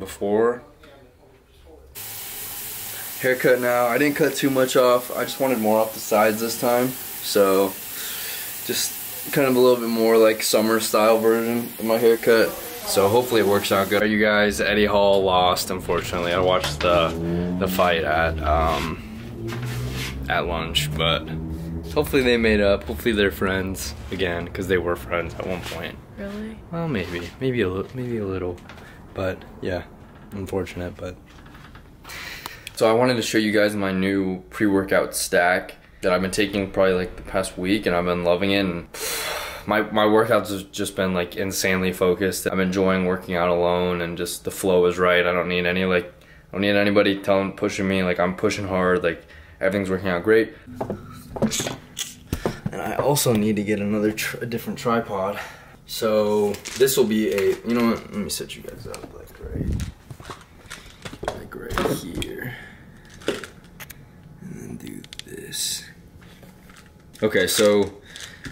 before. Haircut now. I didn't cut too much off. I just wanted more off the sides this time. So just kind of a little bit more like summer style version of my haircut. So hopefully it works out good. Are You guys, Eddie Hall lost, unfortunately. I watched the the fight at um, at lunch, but hopefully they made up. Hopefully they're friends again, because they were friends at one point. Really? Well, maybe, maybe a little, maybe a little, but yeah, unfortunate. But so I wanted to show you guys my new pre-workout stack that I've been taking probably like the past week, and I've been loving it. And my my workouts have just been like insanely focused. I'm enjoying working out alone, and just the flow is right. I don't need any like I don't need anybody telling pushing me. Like I'm pushing hard. Like everything's working out great. And I also need to get another a different tripod. So this will be a you know what? Let me set you guys up like right like right here. And then do this. Okay, so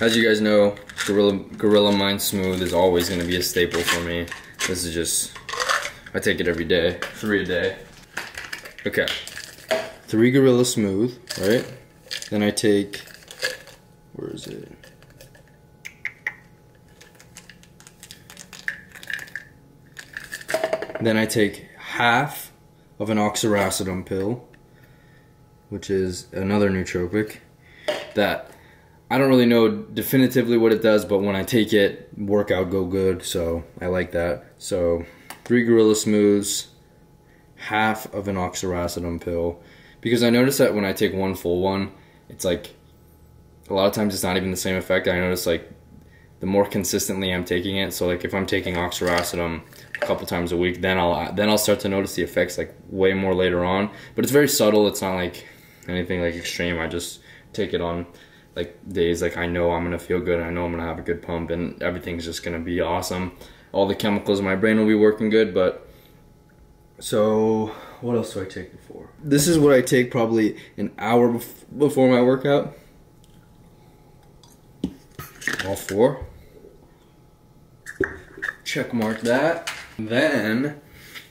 as you guys know, Gorilla Gorilla Mind Smooth is always gonna be a staple for me. This is just I take it every day, three a day. Okay, three Gorilla Smooth, right? Then I take where is it? Then I take half of an oxiracetam pill, which is another nootropic that I don't really know definitively what it does, but when I take it, workout go good, so I like that. So three Gorilla Smooths, half of an oxiracetam pill, because I notice that when I take one full one, it's like a lot of times it's not even the same effect. I notice like the more consistently I'm taking it, so like if I'm taking oxiracetam a couple times a week, then I'll then I'll start to notice the effects like way more later on. But it's very subtle. It's not like anything like extreme. I just take it on like days like I know I'm gonna feel good. I know I'm gonna have a good pump, and everything's just gonna be awesome. All the chemicals in my brain will be working good. But so what else do I take before? This is what I take probably an hour bef- before my workout. All four. Check mark that. Then,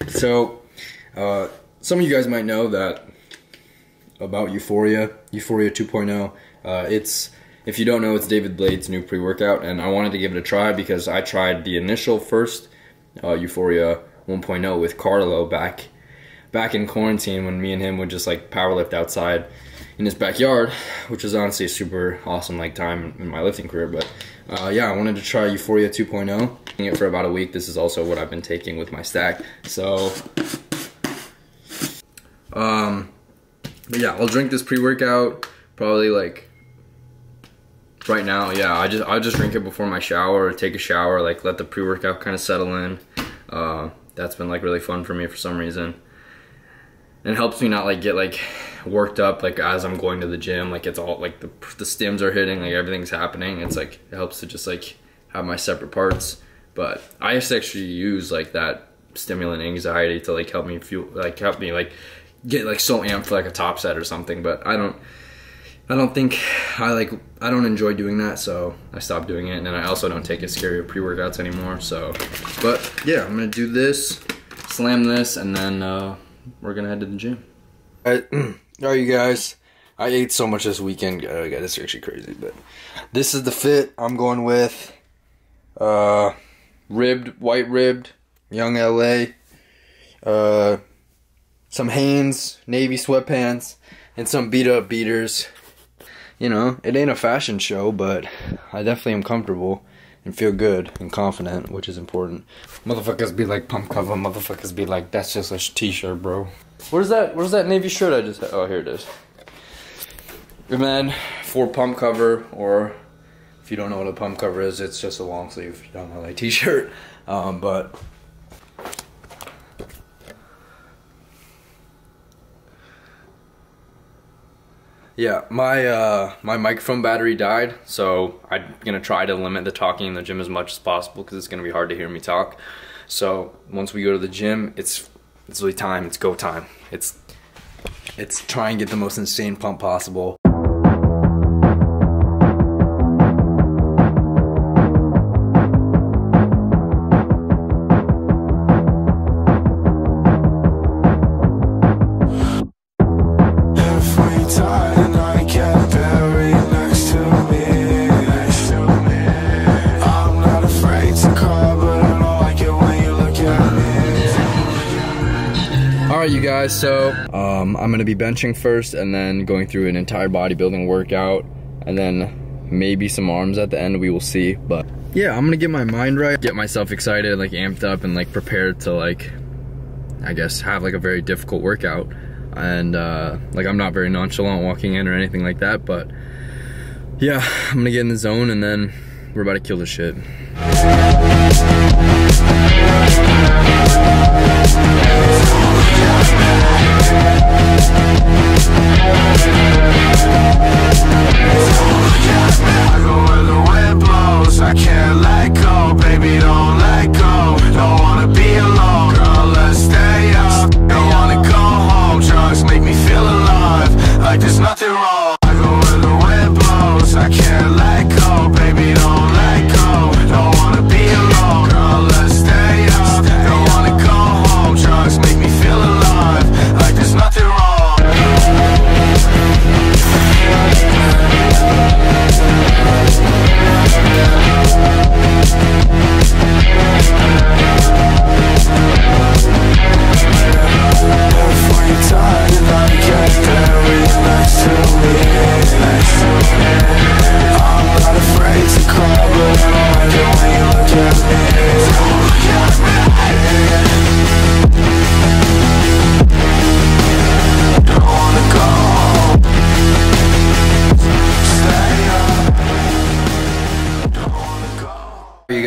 so uh, some of you guys might know that about Euphoria, Euphoria 2.0. Uh, it's if you don't know, it's David Laid's new pre-workout, and I wanted to give it a try because I tried the initial first uh, Euphoria 1.0 with Carlo back back in quarantine when me and him would just like powerlift outside in his backyard, which was honestly a super awesome like time in my lifting career. But uh, yeah, I wanted to try Euphoria 2.0. It for about a week. This is also what I've been taking with my stack. So, um, but yeah, I'll drink this pre-workout probably like right now. Yeah, I just I just drink it before my shower, or take a shower, like let the pre-workout kind of settle in. Uh, that's been like really fun for me for some reason. And it helps me not like get like worked up like as I'm going to the gym. Like it's all like the the stims are hitting, like everything's happening. It's like it helps to just like have my separate parts. But I used to actually use like that stimulant anxiety to like help me feel like help me like get like so amped for like a top set or something. But I don't I don't think I like I don't enjoy doing that, so I stopped doing it. And then I also don't take as scary pre-workouts anymore. So, but yeah, I'm gonna do this, slam this, and then uh, we're gonna head to the gym. All right, you guys. I ate so much this weekend. Oh, God, this is actually crazy, but this is the fit I'm going with. Uh, ribbed, white ribbed, YoungLA. Uh, some Hanes navy sweatpants and some beat up beaters. You know, it ain't a fashion show, but I definitely am comfortable and feel good and confident, which is important. Motherfuckers be like pump cover. Motherfuckers be like, that's just a t-shirt, bro. Where's that? Where's that navy shirt I just had? Oh, here it is. And then for pump cover, or if you don't know what a pump cover is, it's just a long sleeve. You don't know like t-shirt, um, but Yeah, my uh, my microphone battery died, so I'm gonna try to limit the talking in the gym as much as possible because it's gonna be hard to hear me talk. So once we go to the gym, it's it's really time. It's go time. It's it's try and get the most insane pump possible. Guys. So um, I'm gonna be benching first, and then going through an entire bodybuilding workout, and then maybe some arms at the end. We will see. But yeah, I'm gonna get my mind right, get myself excited, like amped up, and like prepared to like, I guess, have like a very difficult workout. And uh, like I'm not very nonchalant walking in or anything like that, but yeah, I'm gonna get in the zone, and then we're about to kill this shit.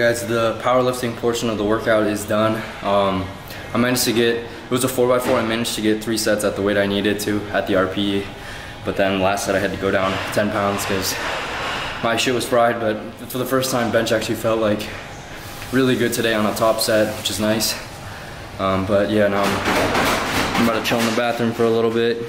You guys, the powerlifting portion of the workout is done. Um, I managed to get, it was a 4x4, I managed to get three sets at the weight I needed to at the RPE. But then last set I had to go down 10 pounds because my shit was fried. But for the first time, bench actually felt like really good today on a top set, which is nice. Um, but yeah, now I'm, I'm about to chill in the bathroom for a little bit,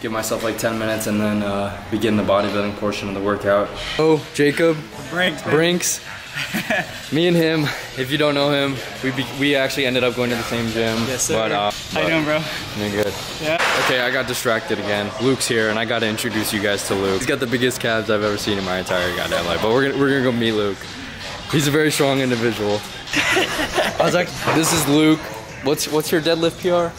give myself like 10 minutes, and then uh, begin the bodybuilding portion of the workout. Oh, Jacob. Brinks, man. Brinks. Me and him, if you don't know him, we be, we actually ended up going to the same gym. Yes, sir. But, uh, How you doing, bro? doing good. Yeah. Okay, I got distracted again. Luke's here, and I got to introduce you guys to Luke. He's got the biggest calves I've ever seen in my entire goddamn life. But we're gonna we're gonna go meet Luke. He's a very strong individual. I was like, this is Luke. What's what's your deadlift PR?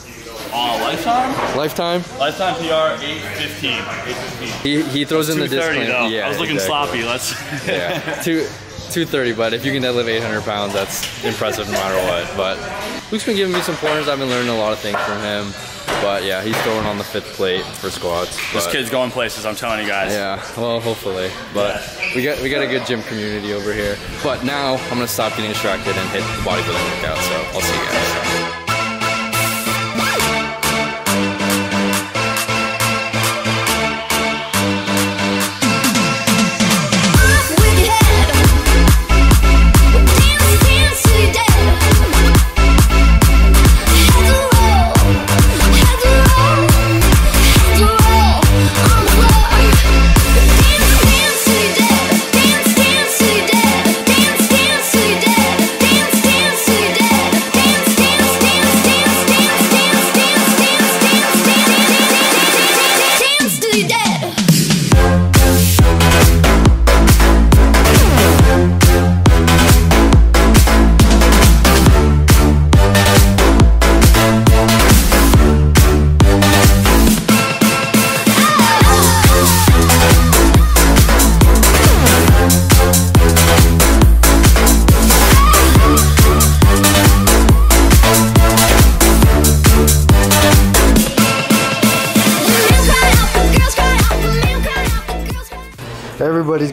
Oh, lifetime? Lifetime? Lifetime PR 815. 815. He he throws in the 230 though. Yeah, I was looking exactly. sloppy. Let's. Yeah, two. 230, but if you can deadlift 800 pounds, that's impressive no matter what. But Luke's been giving me some pointers. I've been learning a lot of things from him. But yeah, he's throwing on the fifth plate for squats. This kid's going places. I'm telling you guys. Yeah, well, hopefully. But we got we got a good gym community over here. But now I'm gonna stop getting distracted and hit the bodybuilding workout. So I'll see you guys.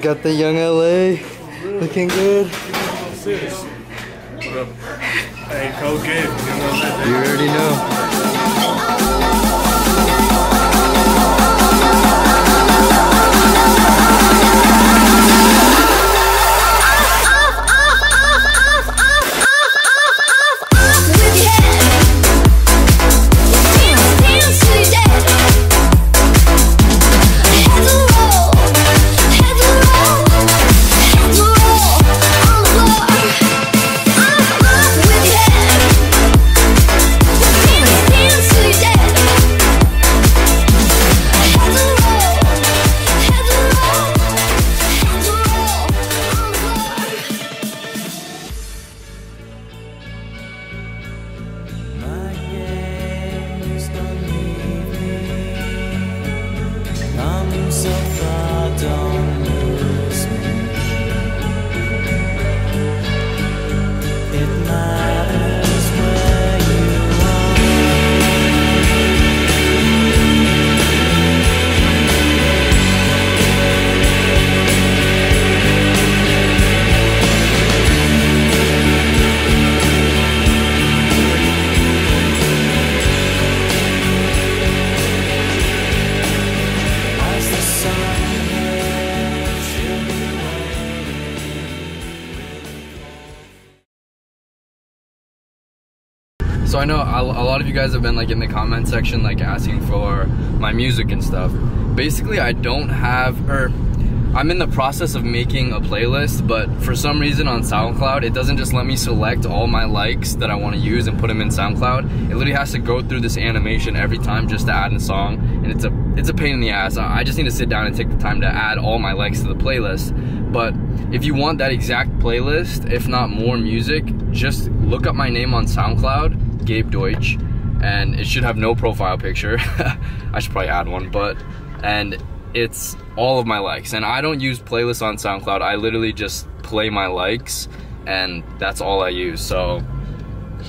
Got the YoungLA looking good. Hey, Coach Gabe. You know what I'm saying? You already know. stone I know a lot of you guys have been like in the comment section like asking for my music and stuff. Basically, I don't have or I'm in the process of making a playlist, but for some reason on SoundCloud, it doesn't just let me select all my likes that I want to use and put them in SoundCloud. It literally has to go through this animation every time just to add a song, and it's a it's a pain in the ass. I just need to sit down and take the time to add all my likes to the playlist. But if you want that exact playlist, if not more music, just look up my name on SoundCloud, Gabe Deutsch, and it should have no profile picture. I should probably add one, but and it's all of my likes. And I don't use playlists on SoundCloud. I literally just play my likes, and that's all I use. So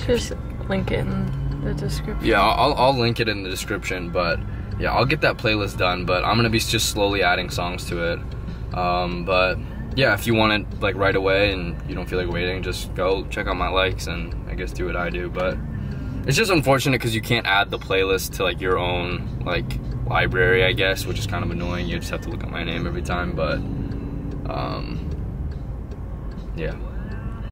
Just link it in the description. yeah, I'll, I'll link it in the description. But yeah, I'll get that playlist done. But I'm gonna be just slowly adding songs to it. Um, but yeah, if you want it like right away and you don't feel like waiting, just go check out my likes and I guess do what I do. But it's just unfortunate because you can't add the playlist to like your own like library, I guess, which is kind of annoying. You just have to look at my name every time. But um, yeah.